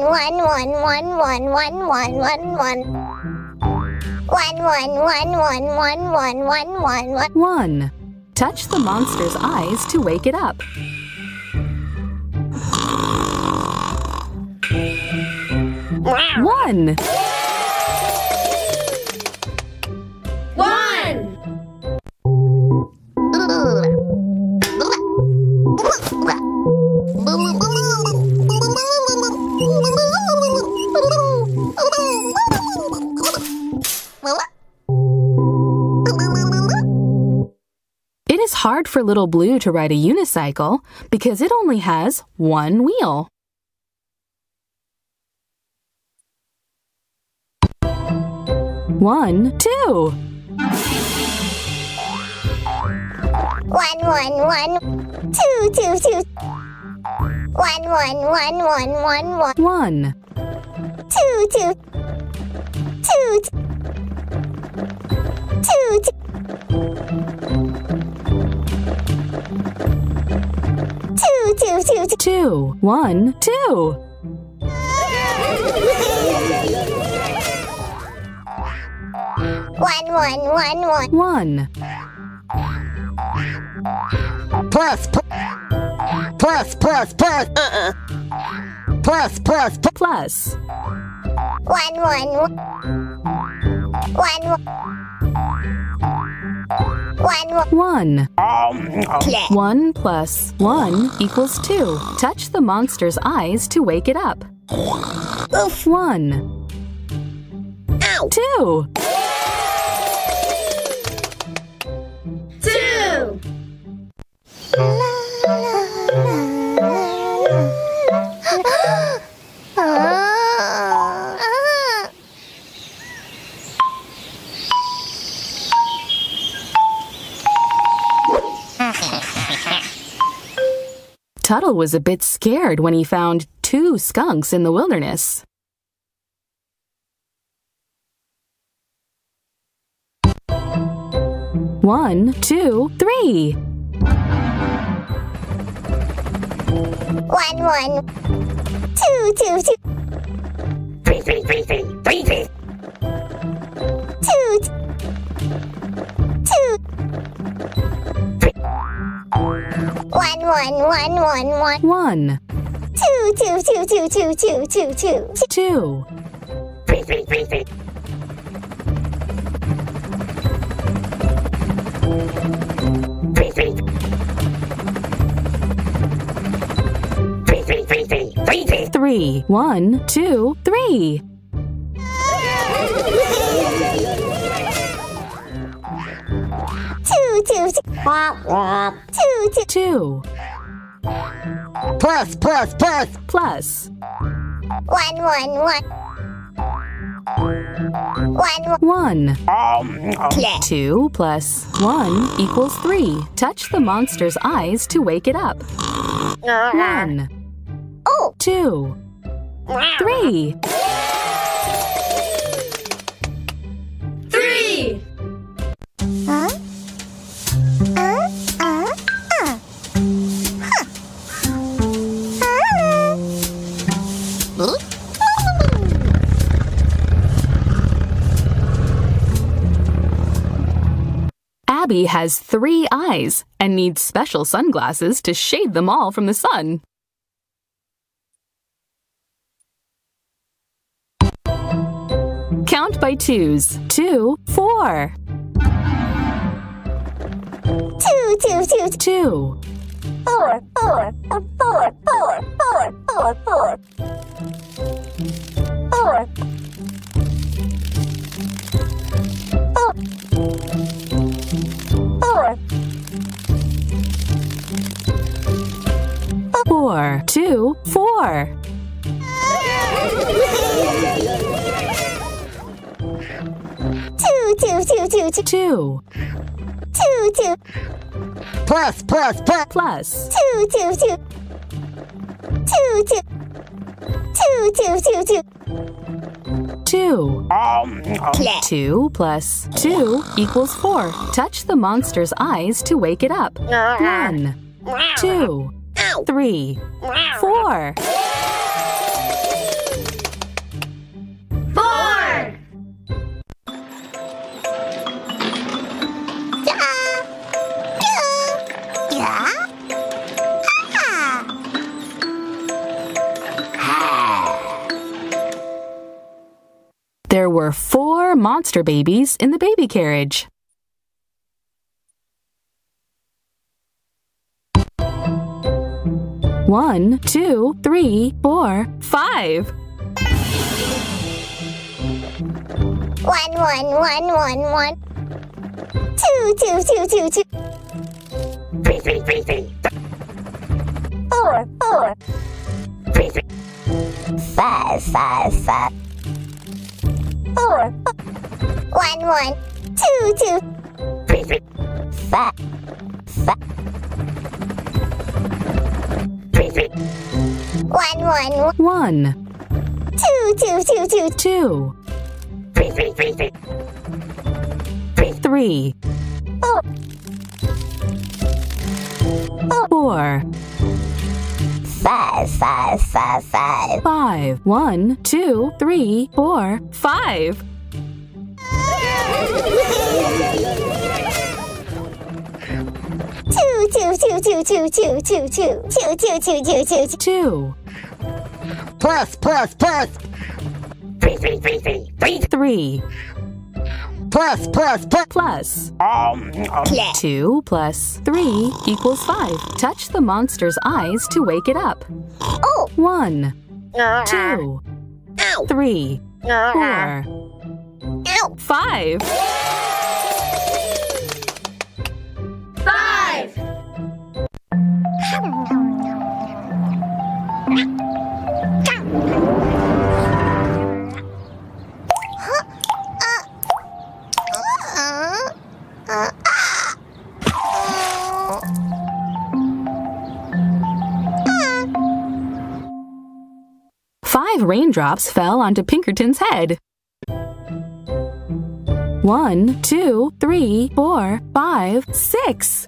one, one. One, one, one, one, one, one, one, one, one, one. One, one, one, one, one, one, one, one, one. 1. Touch the monster's eyes to wake it up. One. For Little Blue to ride a unicycle because it only has one wheel. One, two. One, one, one. Two, two, two. One, one, one, one, one, one. One. Two, two. Two, two. Two, two. Two, two, two, two. Two. One, two. One, one, one, one. One. Plus, plus, plus, uh-uh. Plus, plus, plus. Plus. One, one, one. One, one. One, one. Um, one. Plus one equals two. Touch the monster's eyes to wake it up. Oof. One. Two. Tuttle was a bit scared when he found two skunks in the wilderness. One, two, three. One, one. Two, two, two. Three, three, three, three, three, three. Two. Two. One, one, one, one, one. One, Two, two, two, two, two, two, two, two. two. Three, three, three, three. Three, three. Three, three, three, three, three, three. Three. One, two, three. Two, two, two. Two, two. Two. Plus, plus, plus. Plus. One, one, one. One, one. One. Um, um. Two plus one equals three. Touch the monster's eyes to wake it up. Uh-huh. One. Oh. Two. Three. Three. Abby has three eyes and needs special sunglasses to shade them all from the sun. Count by twos. Two, four. Two, two, two, two. Two. Four, four, four, four, four, four, four, four. Four. four, two, four. Two, two, two, two, two. Two. Two, two. Plus, plus, plus. Plus. Two, two, two. Two, two. Two, two, two, two. Two. Um, um. Two plus two equals four. Touch the monster's eyes to wake it up. One. Two. Three. Four. Four. Four. Yeah. There were four monster babies in the baby carriage. One, two, three, four, five. One, one, one, one, one. Two, two, two, two, two. Three, three, three, three. Four, four. Three, three. Five, five, five. Four. One, one. Two, two. Three, three. Five. Five. Three, three. One, one. One, Two, two, two, two. two, Three, three, three, three. Three, three, Four. four, Five, five, five, five. five. One, two, three, four, five. Two, two, two, two, two, two, two, two. Two, two, two, two, two, two. Plus, plus, plus, three, three, three, three. Three, three, plus, plus, plus. plus. um, um. Two plus three equals five. Touch the monster's eyes to wake it up. Oh. One, two, Ow. three, four, Ow. Five. Five raindrops fell onto Pinkerton's head. One, two, three, four, five, six.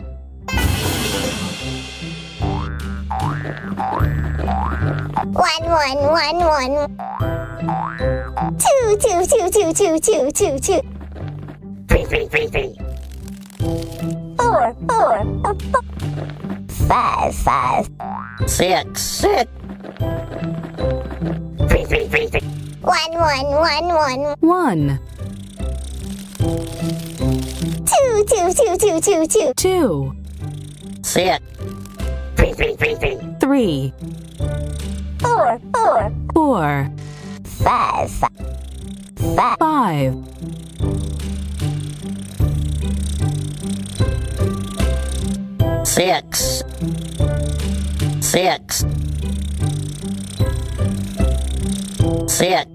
One, one, one, one. Two, two, two, two, two, two, two, two. Three, three, three, three. Four, four, four, four. Five, five. Six, six. Three. One, one, one, one. One, Two, two, two, two, two, two. two, Six. Three, three, three, three. three, Four, four. four, five. Five. five. Six. Six. Six.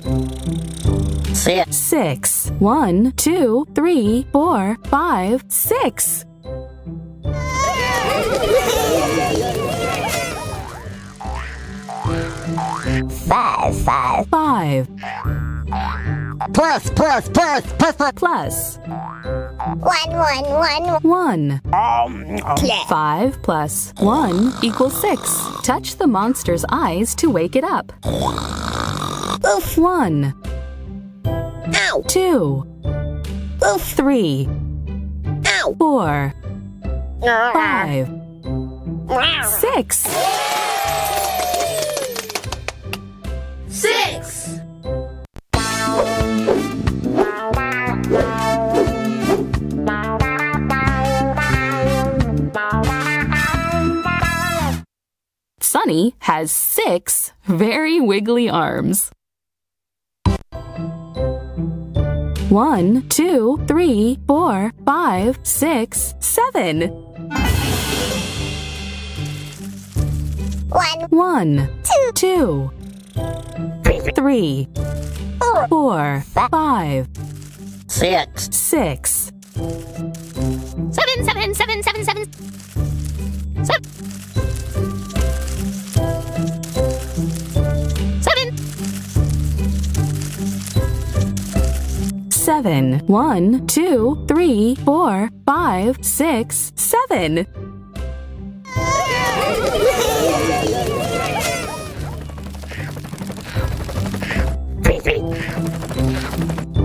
Six. Six. One, two, three, four, five, six. Five, five. Five Plus, plus, plus, plus, plus. plus One, one, one. one. Um, um. Five plus one equals six. Touch the monster's eyes to wake it up. Oof. One, Ow. two, Oof. three, Ow. four, five, Wow. six. Six. Sunny has six very wiggly arms. One, two, three, four, five, six, seven. One, One, two, two, Three, four. four, five, Six. six. Seven, seven, seven, seven. Seven. Seven. seven. One, two, three, four, five, six, seven.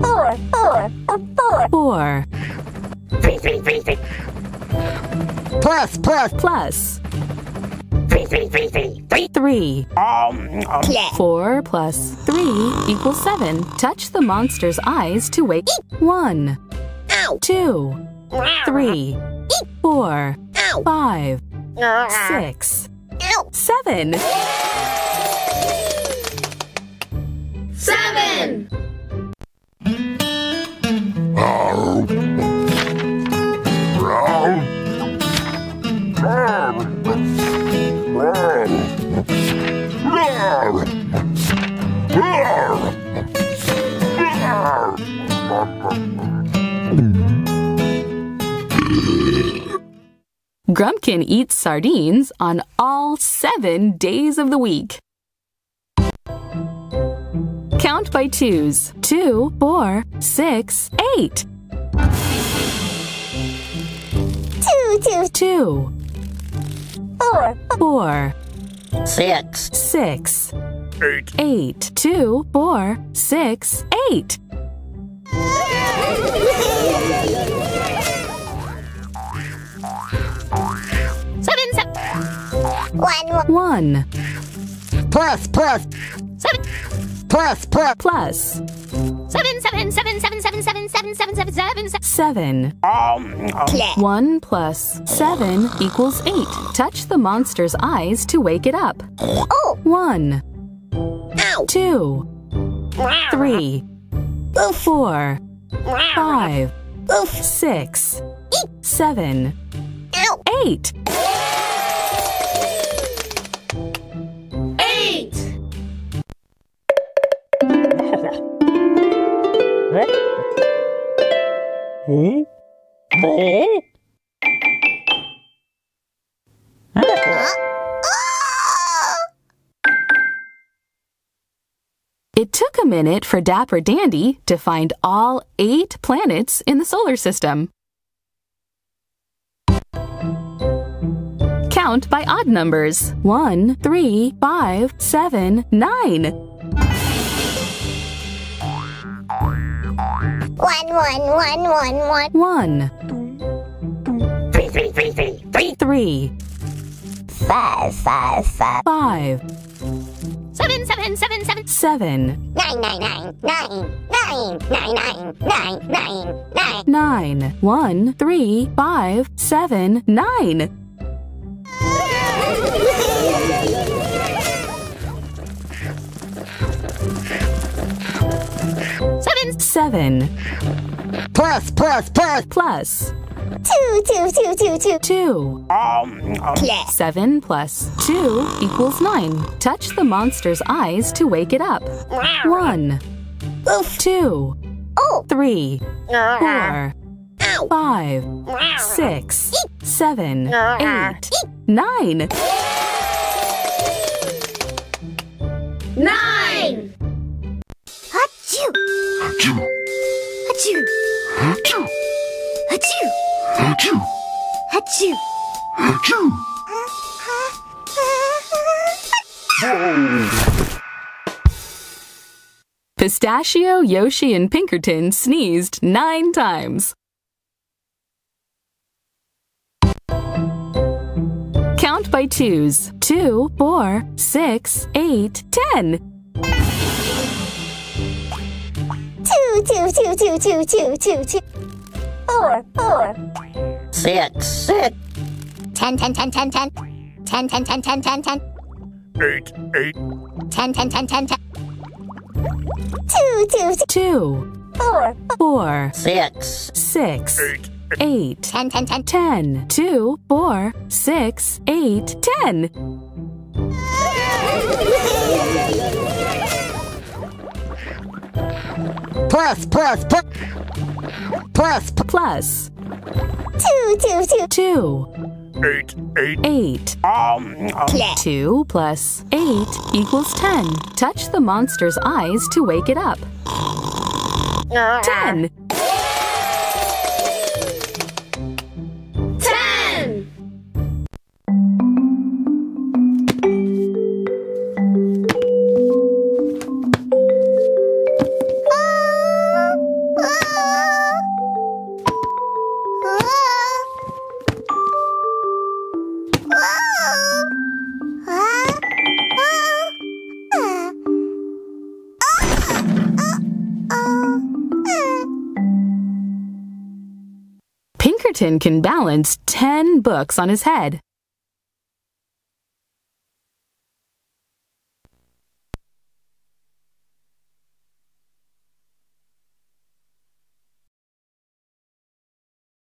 Four, four, four. Four. Plus, plus. Plus three, three, three, three. Three. Um, um. Four plus three equals seven. Touch the monster's eyes to wake. Eek. One. Ow. Two. Three. Four. Ow. Five. Ah. Six. Ow. Seven. Seven. Grumpkin eats sardines on all seven days of the week. Count by twos. Two, four, six, eight. Two, two, Two, four, four, Six. six, Eight. eight. Two, four, six, eight. seven, seven. One, one, One. Plus, plus, seven, plus, plus, plus seven, seven, seven, seven, seven, seven, seven, seven, seven, seven, seven. seven. Um, um. One plus seven equals eight. Touch the monster's eyes to wake it up. Oh, One, ow. two, three, four, five, Oof. six, seven, Ow. eight. Eight. It took a minute for Dapper Dandy to find all eight planets in the solar system. Count by odd numbers. One, three, five, seven, nine. One, one, one, one, one. One, Three, three, three, three. Three. three, Five, five, five. five, Seven, seven, seven, seven. seven, Nine, nine, nine, nine, nine, nine, nine, nine, nine, nine. nine. One, three, five, seven, nine. Seven, Seven plus, plus, plus, plus two, two, two, two, two. two. Um, um. Plus. 7 plus 2 equals 9. Touch the monster's eyes to wake it up. 1, Oof. 2, Oh. 3, 4, Ow. 5, 6, 7, 8, 9. Nine. Achoo. Achoo. Achoo. Achoo. Pistachio, Yoshi, and Pinkerton sneezed 9 times. Count by twos. 2, 4, 6, 8, 10. Two, two, two, two, two, two, two, two. Four, four. Six. Six. Ten, ten, ten, ten, ten. Ten, ten, ten, ten, ten, ten. Eight. Eight. Ten, ten, ten, ten, ten. Two, two, two. 2, Four. 4, Six. 6, Eight. 8, Ten, ten, ten. 10, 2, 4, 6, 8, 10. Plus, plus, plus, plus, Plus Two, two, two. 2, Eight. Eight. 8. Um, um. 2 plus 8 equals 10. Touch the monster's eyes to wake it up. 10. Ten. Martin can balance 10 books on his head.